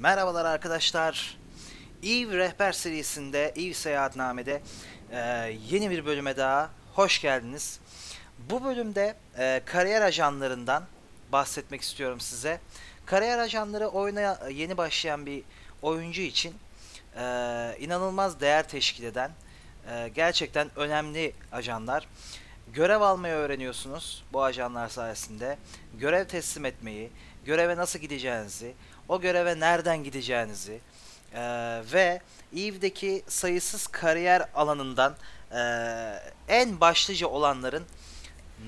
Merhabalar arkadaşlar. Eve Rehber serisinde, Eve Seyahatname'de e, yeni bir bölüme daha hoş geldiniz. Bu bölümde e, kariyer ajanlarından bahsetmek istiyorum size. Kariyer ajanları oyuna yeni başlayan bir oyuncu için e, inanılmaz değer teşkil eden e, gerçekten önemli ajanlar. Görev almayı öğreniyorsunuz bu ajanlar sayesinde. Görev teslim etmeyi, göreve nasıl gideceğinizi, o göreve nereden gideceğinizi e, ve Eve'deki sayısız kariyer alanından e, en başlıca olanların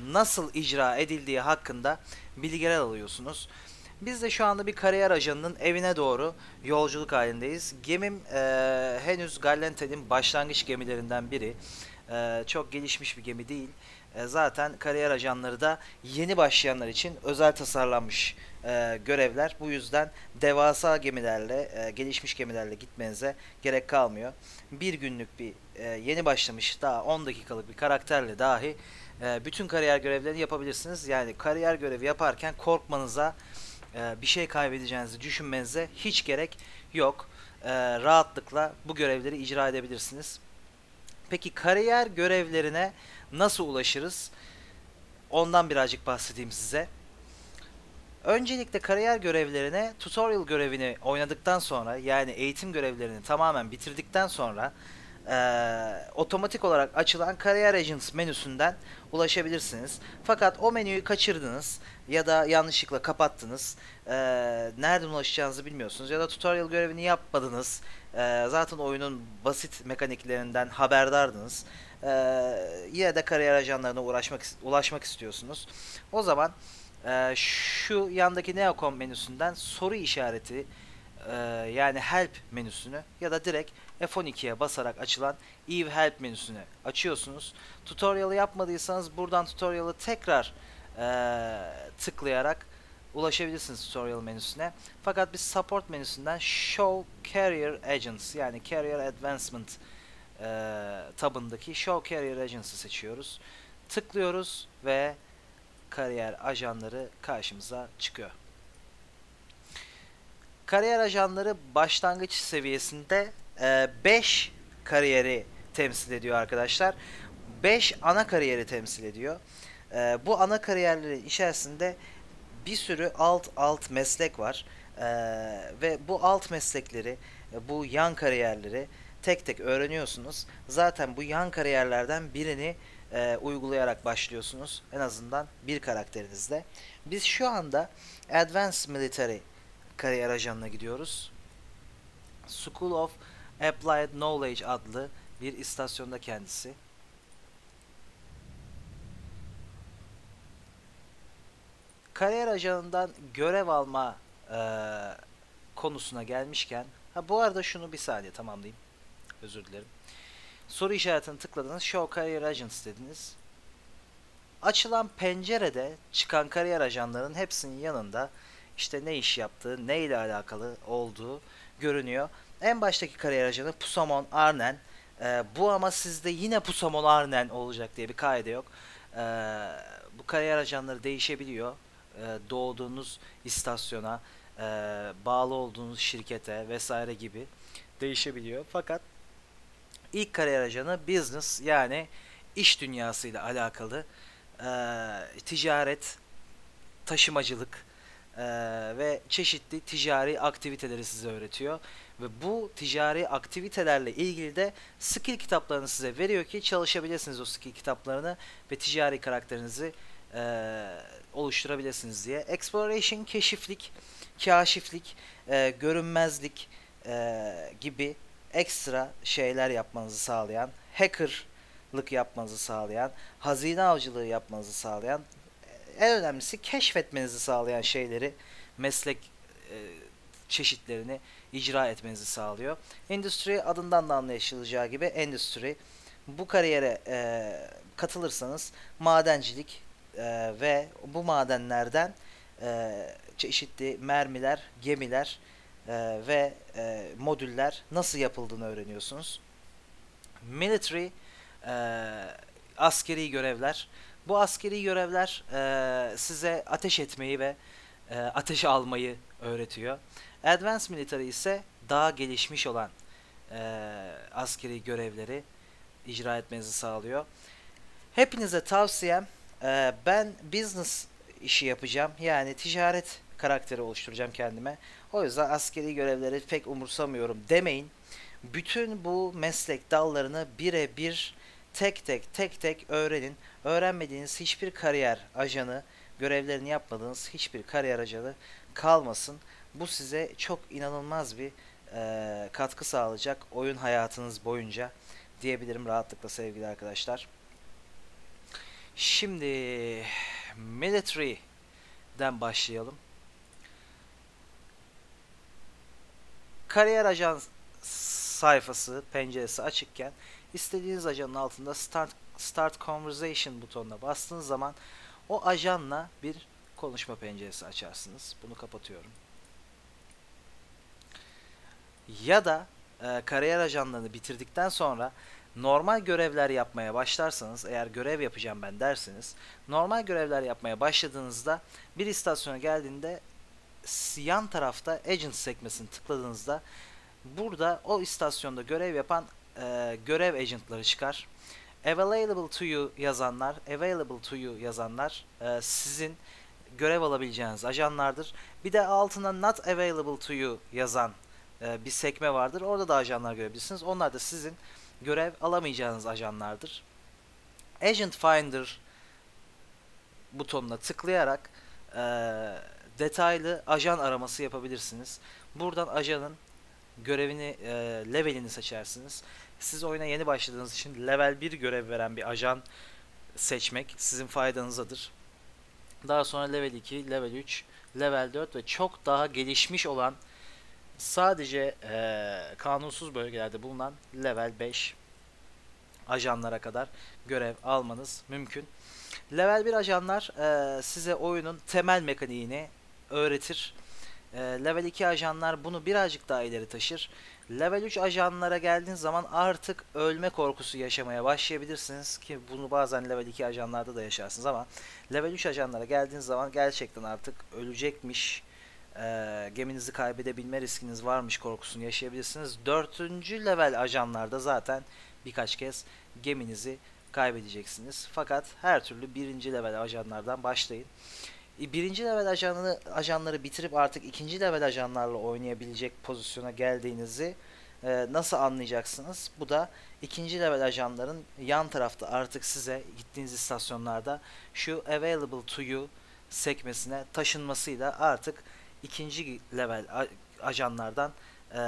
nasıl icra edildiği hakkında bilgiler alıyorsunuz. Biz de şu anda bir kariyer ajanının evine doğru yolculuk halindeyiz. Gemim e, henüz Gallente'nin başlangıç gemilerinden biri. E, çok gelişmiş bir gemi değil. E, zaten kariyer ajanları da yeni başlayanlar için özel tasarlanmış e, görevler. Bu yüzden devasa gemilerle, e, gelişmiş gemilerle gitmenize gerek kalmıyor. Bir günlük bir e, yeni başlamış daha 10 dakikalık bir karakterle dahi e, bütün kariyer görevlerini yapabilirsiniz. Yani kariyer görevi yaparken korkmanıza, e, bir şey kaybedeceğinizi düşünmenize hiç gerek yok. E, rahatlıkla bu görevleri icra edebilirsiniz. Peki kariyer görevlerine nasıl ulaşırız? Ondan birazcık bahsedeyim size. Öncelikle kariyer görevlerine tutorial görevini oynadıktan sonra yani eğitim görevlerini tamamen bitirdikten sonra e, otomatik olarak açılan Career Agents menüsünden ulaşabilirsiniz. Fakat o menüyü kaçırdınız ya da yanlışlıkla kapattınız. E, nereden ulaşacağınızı bilmiyorsunuz ya da tutorial görevini yapmadınız. E, zaten oyunun basit mekaniklerinden haberdardınız. E, yine de kariyer ajanlarına uğraşmak ulaşmak istiyorsunuz. O zaman e, şu yandaki Neocom menüsünden soru işareti e, yani help menüsünü ya da direkt F12'ye basarak açılan Eve Help menüsünü açıyorsunuz. Tutorial'ı yapmadıysanız buradan tutorial'ı tekrar e, tıklayarak ulaşabilirsiniz tutorial menüsüne. Fakat biz support menüsünden Show Career Agents yani Career Advancement e, tabındaki Show Career Agents'ı seçiyoruz. Tıklıyoruz ve kariyer ajanları karşımıza çıkıyor. Kariyer ajanları başlangıç seviyesinde 5 e, kariyeri temsil ediyor arkadaşlar. 5 ana kariyeri temsil ediyor. E, bu ana kariyerlerin içerisinde bir sürü alt alt meslek var. E, ve bu alt meslekleri, bu yan kariyerleri tek tek öğreniyorsunuz. Zaten bu yan kariyerlerden birini e, uygulayarak başlıyorsunuz. En azından bir karakterinizde. Biz şu anda Advanced Military kariyer ajanına gidiyoruz. School of Applied Knowledge adlı bir istasyonda kendisi. Kariyer ajanından görev alma e, konusuna gelmişken ha bu arada şunu bir saniye tamamlayayım. Özür dilerim. Soru işaretini tıkladınız. Show Career Agents dediniz. Açılan pencerede çıkan kariyer ajanlarının hepsinin yanında işte ne iş yaptığı, ne ile alakalı olduğu görünüyor. En baştaki kariyer ajanı Pusamon Arnen. Ee, bu ama sizde yine Pusamon Arnen olacak diye bir kaide yok. Ee, bu kariyer ajanları değişebiliyor. Ee, doğduğunuz istasyona, e, bağlı olduğunuz şirkete vesaire gibi değişebiliyor. Fakat ilk kariyer ajanı business yani iş dünyasıyla alakalı e, ticaret, taşımacılık e, ve çeşitli ticari aktiviteleri size öğretiyor. Ve bu ticari aktivitelerle ilgili de skill kitaplarını size veriyor ki çalışabilirsiniz o skill kitaplarını ve ticari karakterinizi e, oluşturabilirsiniz diye. Exploration, keşiflik, kaşiflik, e, görünmezlik e, gibi ekstra şeyler yapmanızı sağlayan, hackerlık yapmanızı sağlayan, hazine avcılığı yapmanızı sağlayan, en önemlisi keşfetmenizi sağlayan şeyleri, meslek e, çeşitlerini icra etmenizi sağlıyor. Endüstri adından da anlaşılacağı gibi endüstri. Bu kariyere e, katılırsanız madencilik e, ve bu madenlerden e, çeşitli mermiler, gemiler, e, ve e, modüller nasıl yapıldığını öğreniyorsunuz. Military e, askeri görevler. Bu askeri görevler e, size ateş etmeyi ve e, ateş almayı öğretiyor. Advanced Military ise daha gelişmiş olan e, askeri görevleri icra etmenizi sağlıyor. Hepinize tavsiyem e, ben business işi yapacağım. Yani ticaret karakteri oluşturacağım kendime. O yüzden askeri görevleri pek umursamıyorum demeyin. Bütün bu meslek dallarını birebir tek tek tek tek öğrenin. Öğrenmediğiniz hiçbir kariyer ajanı, görevlerini yapmadığınız hiçbir kariyer ajanı kalmasın. Bu size çok inanılmaz bir e, katkı sağlayacak oyun hayatınız boyunca diyebilirim rahatlıkla sevgili arkadaşlar. Şimdi military'den başlayalım. Kariyer ajans sayfası, penceresi açıkken istediğiniz ajanın altında Start Start Conversation butonuna bastığınız zaman o ajanla bir konuşma penceresi açarsınız. Bunu kapatıyorum. Ya da e, kariyer ajanlarını bitirdikten sonra normal görevler yapmaya başlarsanız eğer görev yapacağım ben derseniz normal görevler yapmaya başladığınızda bir istasyona geldiğinde yan tarafta agent sekmesini tıkladığınızda burada o istasyonda görev yapan e, görev agentları çıkar. Available to you yazanlar, available to you yazanlar e, sizin görev alabileceğiniz ajanlardır. Bir de altına not available to you yazan e, bir sekme vardır. Orada da ajanlar görebilirsiniz. Onlar da sizin görev alamayacağınız ajanlardır. Agent Finder butonuna tıklayarak e, detaylı ajan araması yapabilirsiniz. Buradan ajanın görevini, e, levelini seçersiniz. Siz oyuna yeni başladığınız için level 1 görev veren bir ajan seçmek sizin faydanızadır. Daha sonra level 2, level 3, level 4 ve çok daha gelişmiş olan sadece e, kanunsuz bölgelerde bulunan level 5 ajanlara kadar görev almanız mümkün. Level 1 ajanlar e, size oyunun temel mekaniğini öğretir. E, level 2 ajanlar bunu birazcık daha ileri taşır. Level 3 ajanlara geldiğiniz zaman artık ölme korkusu yaşamaya başlayabilirsiniz ki bunu bazen level 2 ajanlarda da yaşarsınız ama level 3 ajanlara geldiğiniz zaman gerçekten artık ölecekmiş e, geminizi kaybedebilme riskiniz varmış korkusunu yaşayabilirsiniz. 4. level ajanlarda zaten birkaç kez geminizi kaybedeceksiniz. Fakat her türlü birinci level ajanlardan başlayın. E, birinci level ajanını, ajanları bitirip artık ikinci level ajanlarla oynayabilecek pozisyona geldiğinizi e, nasıl anlayacaksınız? Bu da ikinci level ajanların yan tarafta artık size gittiğiniz istasyonlarda şu available to you sekmesine taşınmasıyla artık ikinci level ajanlardan e,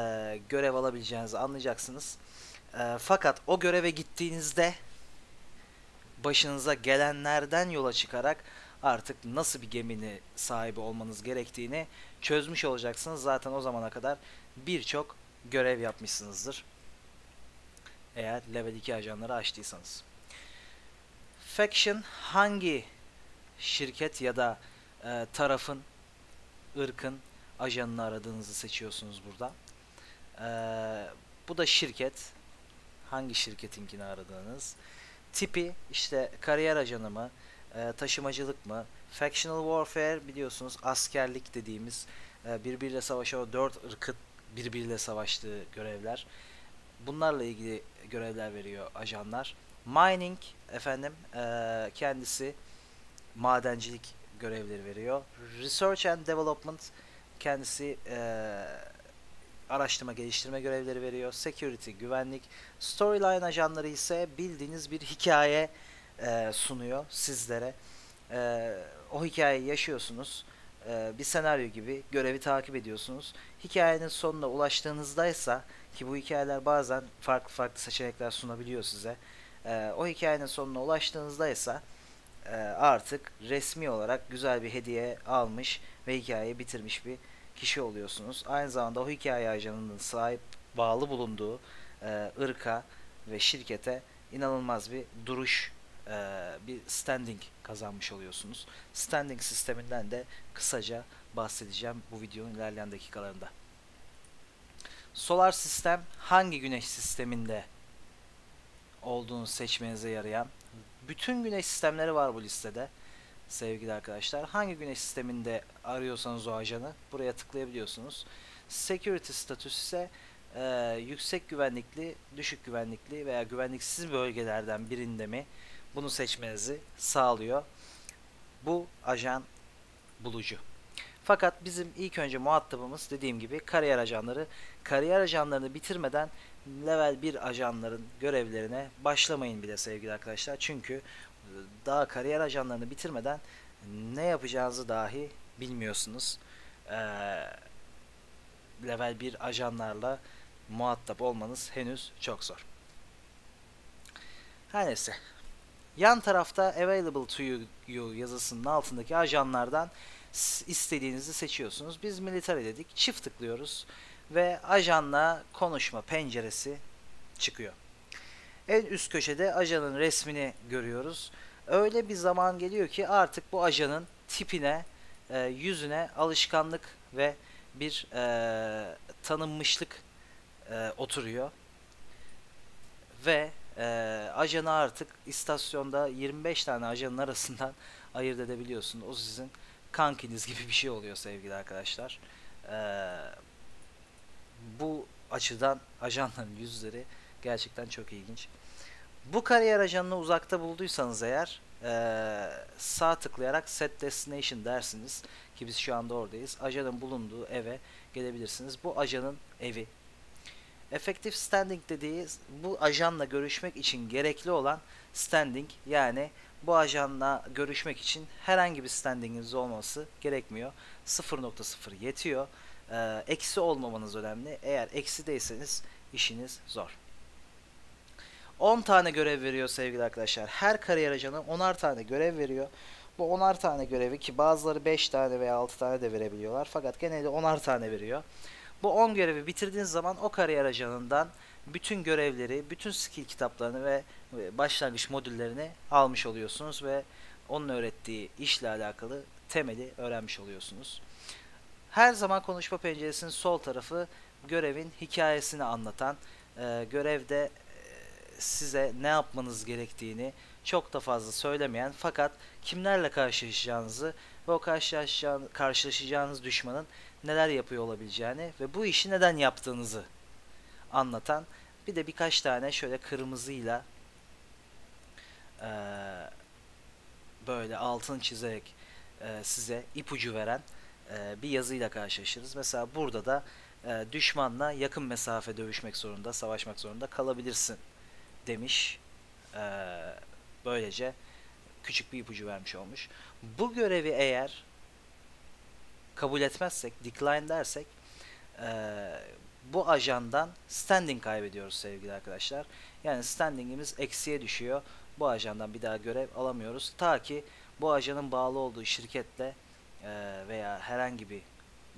görev alabileceğinizi anlayacaksınız. E, fakat o göreve gittiğinizde başınıza gelenlerden yola çıkarak artık nasıl bir gemini sahibi olmanız gerektiğini çözmüş olacaksınız. Zaten o zamana kadar birçok görev yapmışsınızdır. Eğer level 2 ajanları açtıysanız. Faction hangi şirket ya da e, tarafın, ırkın ajanını aradığınızı seçiyorsunuz burada. E, bu da şirket. Hangi şirketinkini aradığınız. Tipi işte kariyer ajanı mı, e, taşımacılık mı, factional warfare biliyorsunuz askerlik dediğimiz e, birbiriyle savaşan o dört ırkın birbiriyle savaştığı görevler. Bunlarla ilgili görevler veriyor ajanlar. Mining efendim e, kendisi madencilik görevleri veriyor. Research and Development kendisi e, araştırma geliştirme görevleri veriyor. Security, güvenlik. Storyline ajanları ise bildiğiniz bir hikaye e, sunuyor sizlere. E, o hikayeyi yaşıyorsunuz. E, bir senaryo gibi görevi takip ediyorsunuz. Hikayenin sonuna ulaştığınızdaysa ki bu hikayeler bazen farklı farklı seçenekler sunabiliyor size. E, o hikayenin sonuna ulaştığınızdaysa e, artık resmi olarak güzel bir hediye almış ve hikayeyi bitirmiş bir kişi oluyorsunuz. Aynı zamanda o hikaye ajanının sahip bağlı bulunduğu e, ırka ve şirkete inanılmaz bir duruş e, bir standing kazanmış oluyorsunuz. Standing sisteminden de kısaca bahsedeceğim bu videonun ilerleyen dakikalarında. Solar sistem hangi güneş sisteminde olduğunu seçmenize yarayan bütün güneş sistemleri var bu listede. sevgili arkadaşlar. Hangi güneş sisteminde arıyorsanız o ajanı buraya tıklayabiliyorsunuz. Security statüsü ise e, yüksek güvenlikli, düşük güvenlikli veya güvenliksiz bölgelerden birinde mi bunu seçmenizi sağlıyor. Bu ajan bulucu. Fakat bizim ilk önce muhatabımız dediğim gibi kariyer ajanları. Kariyer ajanlarını bitirmeden level 1 ajanların görevlerine başlamayın bile sevgili arkadaşlar. Çünkü e, daha kariyer ajanlarını bitirmeden ne yapacağınızı dahi bilmiyorsunuz. Ee, level 1 ajanlarla muhatap olmanız henüz çok zor. Her neyse. Yan tarafta available to you yazısının altındaki ajanlardan istediğinizi seçiyorsunuz. Biz military dedik. Çift tıklıyoruz ve ajanla konuşma penceresi çıkıyor. En üst köşede ajanın resmini görüyoruz. Öyle bir zaman geliyor ki artık bu ajanın tipine, e, yüzüne alışkanlık ve bir e, tanınmışlık e, oturuyor. Ve e, ajanı artık istasyonda 25 tane ajanın arasından ayırt edebiliyorsun. O sizin kankiniz gibi bir şey oluyor sevgili arkadaşlar. E, bu açıdan ajanların yüzleri gerçekten çok ilginç. Bu kariyer ajanını uzakta bulduysanız eğer ee, sağ tıklayarak set destination dersiniz ki biz şu anda oradayız. Ajanın bulunduğu eve gelebilirsiniz. Bu ajanın evi. Effective standing dediği bu ajanla görüşmek için gerekli olan standing yani bu ajanla görüşmek için herhangi bir standinginiz olması gerekmiyor. 0.0 yetiyor. Ee, eksi olmamanız önemli. Eğer eksi değilseniz işiniz zor. 10 tane görev veriyor sevgili arkadaşlar. Her kariyer ajanı 10'ar tane görev veriyor. Bu 10'ar tane görevi ki bazıları 5 tane veya 6 tane de verebiliyorlar. Fakat genelde 10'ar tane veriyor. Bu 10 görevi bitirdiğiniz zaman o kariyer ajanından bütün görevleri, bütün skill kitaplarını ve başlangıç modüllerini almış oluyorsunuz ve onun öğrettiği işle alakalı temeli öğrenmiş oluyorsunuz. Her zaman konuşma penceresinin sol tarafı görevin hikayesini anlatan, e, görevde size ne yapmanız gerektiğini çok da fazla söylemeyen fakat kimlerle karşılaşacağınızı ve o karşılaşacağınız düşmanın neler yapıyor olabileceğini ve bu işi neden yaptığınızı anlatan bir de birkaç tane şöyle kırmızıyla e, böyle altın çizerek e, size ipucu veren e, bir yazıyla karşılaşırız. Mesela burada da e, düşmanla yakın mesafe dövüşmek zorunda, savaşmak zorunda kalabilirsin demiş. Ee, böylece küçük bir ipucu vermiş olmuş. Bu görevi eğer kabul etmezsek, decline dersek e, bu ajandan standing kaybediyoruz sevgili arkadaşlar. Yani standingimiz eksiye düşüyor. Bu ajandan bir daha görev alamıyoruz. Ta ki bu ajanın bağlı olduğu şirketle e, veya herhangi bir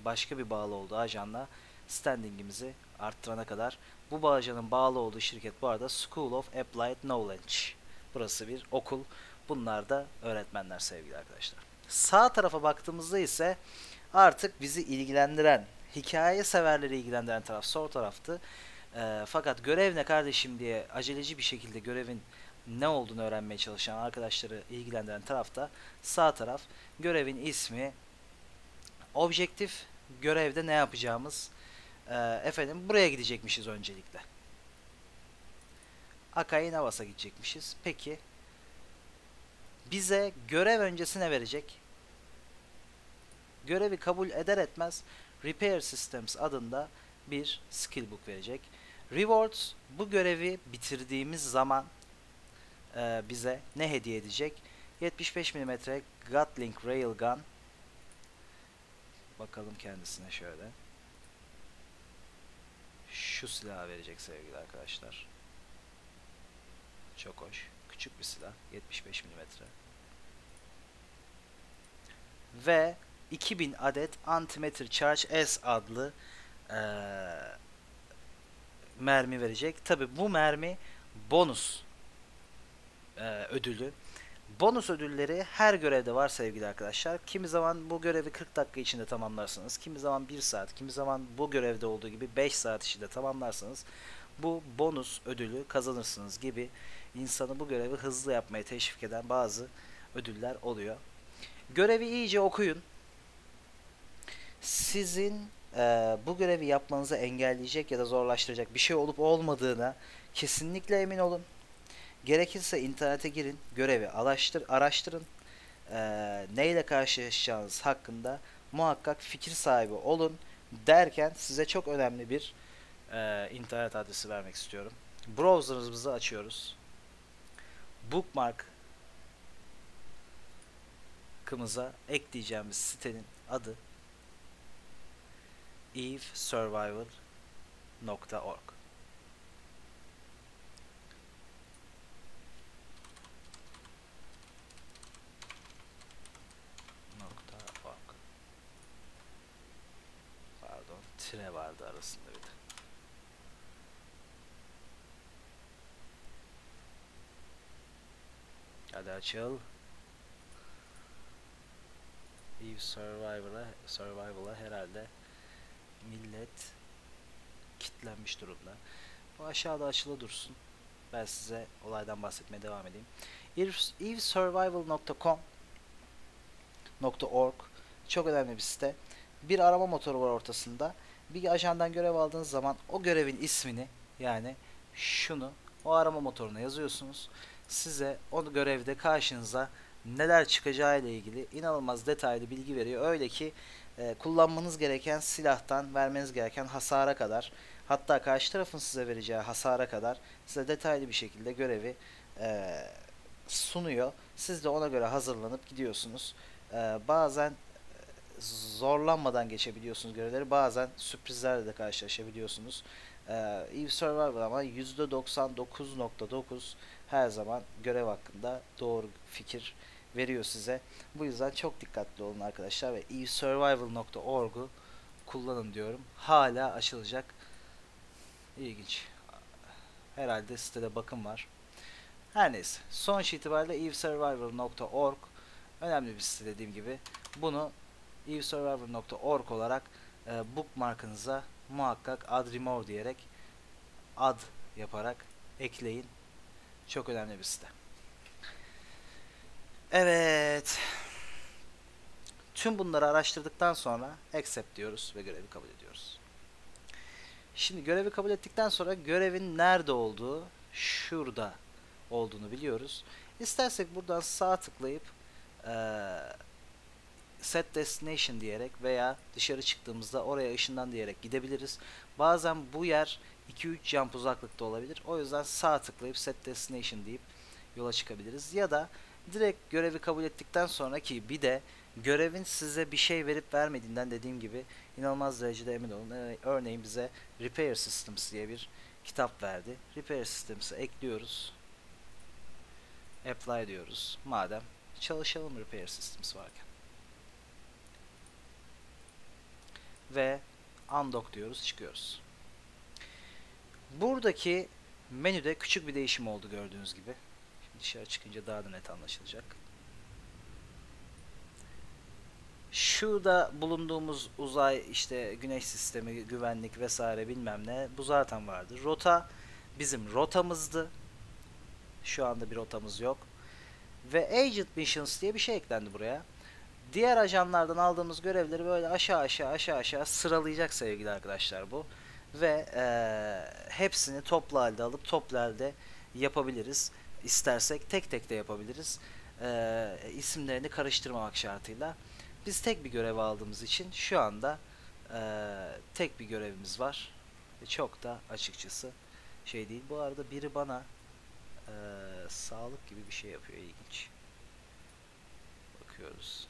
başka bir bağlı olduğu ajanla standingimizi arttırana kadar bu bağcının bağlı olduğu şirket bu arada School of Applied Knowledge. Burası bir okul. Bunlar da öğretmenler sevgili arkadaşlar. Sağ tarafa baktığımızda ise artık bizi ilgilendiren, hikaye severleri ilgilendiren taraf sol taraftı. E, fakat görev ne kardeşim diye aceleci bir şekilde görevin ne olduğunu öğrenmeye çalışan arkadaşları ilgilendiren tarafta sağ taraf görevin ismi objektif görevde ne yapacağımız ee, efendim buraya gidecekmişiz öncelikle. Akai Navas'a gidecekmişiz. Peki bize görev öncesine verecek. Görevi kabul eder etmez Repair Systems adında bir skill book verecek. Rewards bu görevi bitirdiğimiz zaman e, bize ne hediye edecek? 75 mm Gatling Railgun Bakalım kendisine şöyle şu silahı verecek sevgili arkadaşlar. Çok hoş. Küçük bir silah. 75 mm. Ve 2000 adet Antimatter Charge S adlı ee, mermi verecek. Tabi bu mermi bonus e, ödülü. Bonus ödülleri her görevde var sevgili arkadaşlar. Kimi zaman bu görevi 40 dakika içinde tamamlarsınız. Kimi zaman 1 saat, kimi zaman bu görevde olduğu gibi 5 saat içinde tamamlarsanız bu bonus ödülü kazanırsınız gibi insanı bu görevi hızlı yapmaya teşvik eden bazı ödüller oluyor. Görevi iyice okuyun. Sizin e, bu görevi yapmanızı engelleyecek ya da zorlaştıracak bir şey olup olmadığına kesinlikle emin olun. Gerekirse internete girin, görevi araştır, araştırın. E, neyle karşılaşacağınız hakkında muhakkak fikir sahibi olun derken size çok önemli bir e, internet adresi vermek istiyorum. Browser'ımızı açıyoruz. Bookmark kımıza ekleyeceğimiz sitenin adı evesurvival.org .org Pardon, tire vardı arasında bir de. Hadi açıl. Eve Survival'a Survival'a herhalde millet kitlenmiş durumda. Bu aşağıda açılı dursun. Ben size olaydan bahsetmeye devam edeyim. evesurvival.com .org çok önemli bir site. Bir arama motoru var ortasında. Bir ajandan görev aldığınız zaman o görevin ismini yani şunu o arama motoruna yazıyorsunuz. Size o görevde karşınıza neler çıkacağı ile ilgili inanılmaz detaylı bilgi veriyor. Öyle ki e, kullanmanız gereken silahtan vermeniz gereken hasara kadar hatta karşı tarafın size vereceği hasara kadar size detaylı bir şekilde görevi e, sunuyor. Siz de ona göre hazırlanıp gidiyorsunuz. E, bazen zorlanmadan geçebiliyorsunuz görevleri. Bazen sürprizlerle de karşılaşabiliyorsunuz. Ee, Eve Survival ama %99.9 her zaman görev hakkında doğru fikir veriyor size. Bu yüzden çok dikkatli olun arkadaşlar ve evesurvival.org'u kullanın diyorum. Hala açılacak. İlginç. Herhalde sitede bakım var. Her neyse. Sonuç itibariyle evesurvival.org önemli bir site dediğim gibi. Bunu evesurvivor.org olarak e, bookmarkınıza muhakkak add remove diyerek ad yaparak ekleyin. Çok önemli bir site. Evet. Tüm bunları araştırdıktan sonra accept diyoruz ve görevi kabul ediyoruz. Şimdi görevi kabul ettikten sonra görevin nerede olduğu şurada olduğunu biliyoruz. İstersek buradan sağ tıklayıp ee, set destination diyerek veya dışarı çıktığımızda oraya ışından diyerek gidebiliriz. Bazen bu yer 2-3 jump uzaklıkta olabilir. O yüzden sağ tıklayıp set destination deyip yola çıkabiliriz. Ya da direkt görevi kabul ettikten sonra ki bir de görevin size bir şey verip vermediğinden dediğim gibi inanılmaz derecede emin olun. Örneğin bize Repair Systems diye bir kitap verdi. Repair Systems'ı ekliyoruz. Apply diyoruz. Madem çalışalım Repair Systems varken. ve undock diyoruz çıkıyoruz. Buradaki menüde küçük bir değişim oldu gördüğünüz gibi. Şimdi dışarı çıkınca daha da net anlaşılacak. Şurada bulunduğumuz uzay işte güneş sistemi, güvenlik vesaire bilmem ne bu zaten vardı. Rota bizim rotamızdı. Şu anda bir rotamız yok. Ve Agent Missions diye bir şey eklendi buraya diğer ajanlardan aldığımız görevleri böyle aşağı aşağı aşağı aşağı sıralayacak sevgili arkadaşlar bu. Ve e, hepsini toplu halde alıp toplu halde yapabiliriz. İstersek tek tek de yapabiliriz. E, isimlerini karıştırmamak şartıyla. Biz tek bir görev aldığımız için şu anda e, tek bir görevimiz var. Çok da açıkçası şey değil. Bu arada biri bana e, sağlık gibi bir şey yapıyor ilginç. Bakıyoruz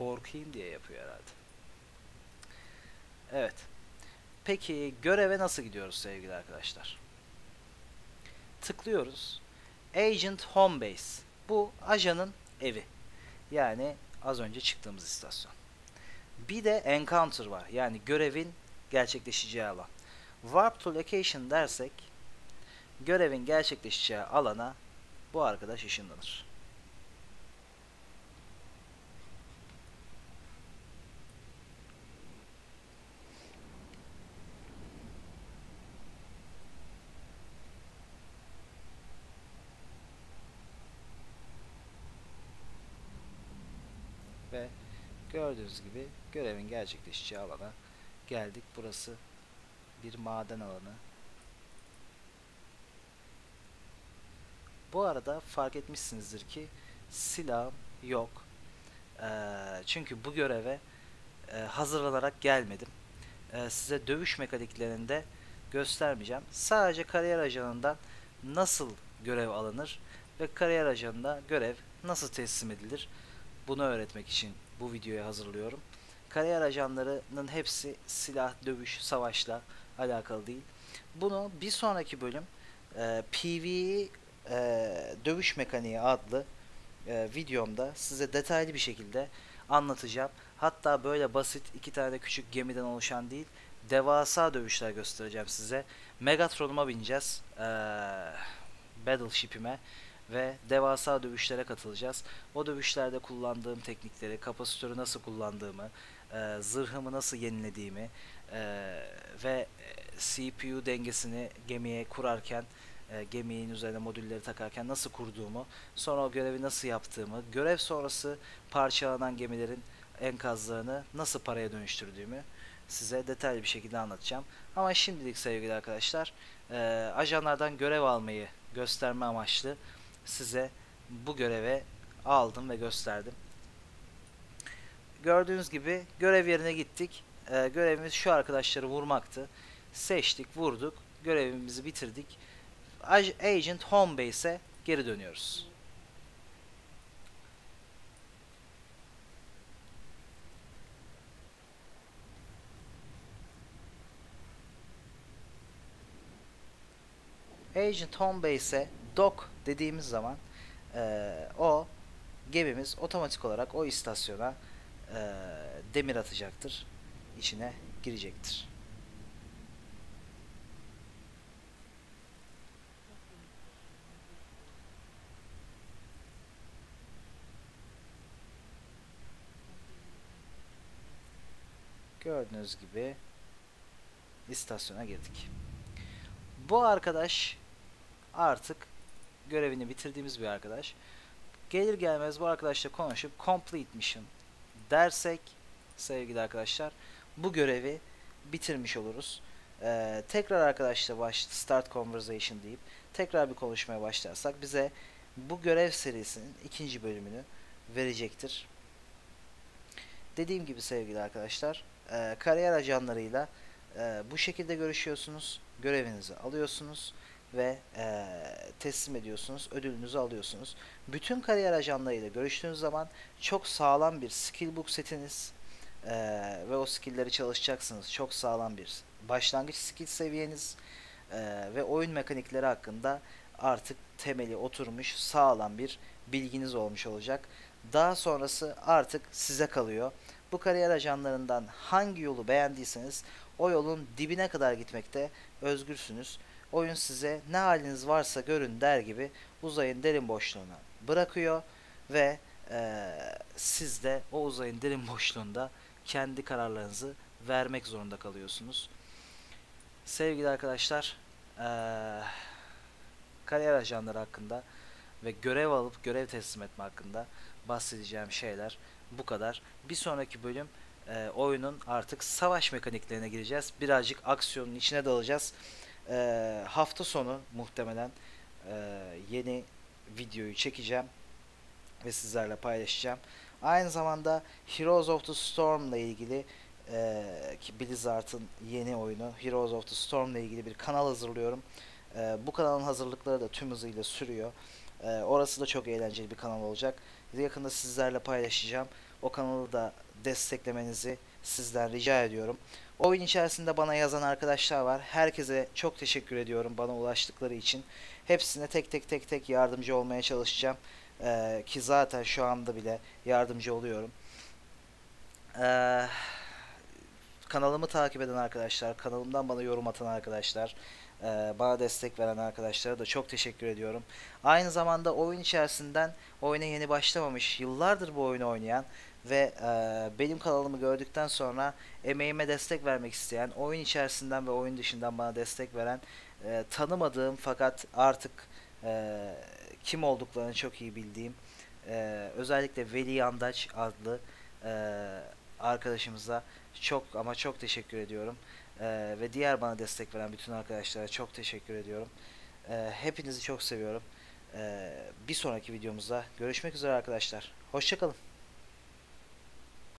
korkayım diye yapıyor herhalde. Evet. Peki göreve nasıl gidiyoruz sevgili arkadaşlar? Tıklıyoruz. Agent Home Base. Bu ajanın evi. Yani az önce çıktığımız istasyon. Bir de Encounter var. Yani görevin gerçekleşeceği alan. Warp to Location dersek görevin gerçekleşeceği alana bu arkadaş ışınlanır. Gördüğünüz gibi görevin gerçekleşeceği alana geldik. Burası bir maden alanı. Bu arada fark etmişsinizdir ki silahım yok. Ee, çünkü bu göreve e, hazırlanarak gelmedim. Ee, size dövüş mekaniklerinde göstermeyeceğim. Sadece kariyer ajanından nasıl görev alınır ve kariyer ajanında görev nasıl teslim edilir bunu öğretmek için bu videoyu hazırlıyorum. Kariyer ajanlarının hepsi silah, dövüş, savaşla alakalı değil. Bunu bir sonraki bölüm e, PvE e, dövüş mekaniği adlı e, videomda size detaylı bir şekilde anlatacağım. Hatta böyle basit iki tane küçük gemiden oluşan değil, devasa dövüşler göstereceğim size. Megatron'uma bineceğiz. E, Battleship'ime ve devasa dövüşlere katılacağız. O dövüşlerde kullandığım teknikleri, kapasitörü nasıl kullandığımı, e, zırhımı nasıl yenilediğimi e, ve CPU dengesini gemiye kurarken e, geminin üzerine modülleri takarken nasıl kurduğumu, sonra o görevi nasıl yaptığımı, görev sonrası parçalanan gemilerin enkazlarını nasıl paraya dönüştürdüğümü size detaylı bir şekilde anlatacağım. Ama şimdilik sevgili arkadaşlar, e, ajanlardan görev almayı gösterme amaçlı size bu göreve aldım ve gösterdim. Gördüğünüz gibi görev yerine gittik. E, görevimiz şu arkadaşları vurmaktı. Seçtik, vurduk, görevimizi bitirdik. Agent Home Base'e geri dönüyoruz. Agent Home Base'e dock dediğimiz zaman e, o gemimiz otomatik olarak o istasyona e, demir atacaktır. içine girecektir. Gördüğünüz gibi istasyona girdik. Bu arkadaş artık görevini bitirdiğimiz bir arkadaş. Gelir gelmez bu arkadaşla konuşup complete mission dersek sevgili arkadaşlar bu görevi bitirmiş oluruz. Ee, tekrar arkadaşla baş start conversation deyip tekrar bir konuşmaya başlarsak bize bu görev serisinin ikinci bölümünü verecektir. Dediğim gibi sevgili arkadaşlar e, kariyer ajanlarıyla e, bu şekilde görüşüyorsunuz. Görevinizi alıyorsunuz ve e, teslim ediyorsunuz. Ödülünüzü alıyorsunuz. Bütün kariyer ajanlarıyla görüştüğünüz zaman çok sağlam bir skill book setiniz e, ve o skillleri çalışacaksınız. Çok sağlam bir başlangıç skill seviyeniz e, ve oyun mekanikleri hakkında artık temeli oturmuş sağlam bir bilginiz olmuş olacak. Daha sonrası artık size kalıyor. Bu kariyer ajanlarından hangi yolu beğendiyseniz o yolun dibine kadar gitmekte özgürsünüz. Oyun size ne haliniz varsa görün der gibi uzayın derin boşluğuna bırakıyor ve e, siz de o uzayın derin boşluğunda kendi kararlarınızı vermek zorunda kalıyorsunuz. Sevgili arkadaşlar, e, kariyer ajanları hakkında ve görev alıp görev teslim etme hakkında bahsedeceğim şeyler bu kadar. Bir sonraki bölüm e, oyunun artık savaş mekaniklerine gireceğiz. Birazcık aksiyonun içine dalacağız. E, hafta sonu muhtemelen e, yeni videoyu çekeceğim ve sizlerle paylaşacağım. Aynı zamanda Heroes of the Storm ile ilgili e, ki Blizzard'ın yeni oyunu Heroes of the Storm ile ilgili bir kanal hazırlıyorum. E, bu kanalın hazırlıkları da tüm hızıyla sürüyor. E, orası da çok eğlenceli bir kanal olacak. Yakında sizlerle paylaşacağım. O kanalı da desteklemenizi sizden rica ediyorum. Oyun içerisinde bana yazan arkadaşlar var. Herkese çok teşekkür ediyorum bana ulaştıkları için. Hepsine tek tek tek tek yardımcı olmaya çalışacağım. Ee, ki zaten şu anda bile yardımcı oluyorum. Ee, kanalımı takip eden arkadaşlar, kanalımdan bana yorum atan arkadaşlar, e, bana destek veren arkadaşlara da çok teşekkür ediyorum. Aynı zamanda oyun içerisinden oyuna yeni başlamamış, yıllardır bu oyunu oynayan ve e, benim kanalımı gördükten sonra emeğime destek vermek isteyen, oyun içerisinden ve oyun dışından bana destek veren, e, tanımadığım fakat artık e, kim olduklarını çok iyi bildiğim, e, özellikle Veli Yandaç adlı e, arkadaşımıza çok ama çok teşekkür ediyorum. E, ve diğer bana destek veren bütün arkadaşlara çok teşekkür ediyorum. E, hepinizi çok seviyorum. E, bir sonraki videomuzda görüşmek üzere arkadaşlar. Hoşçakalın.